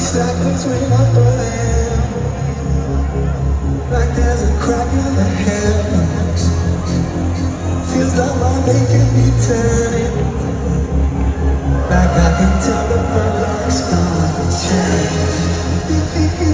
seconds when Like there's a crack in the heavens. Feels like my day can Like I can tell that my life's gonna change.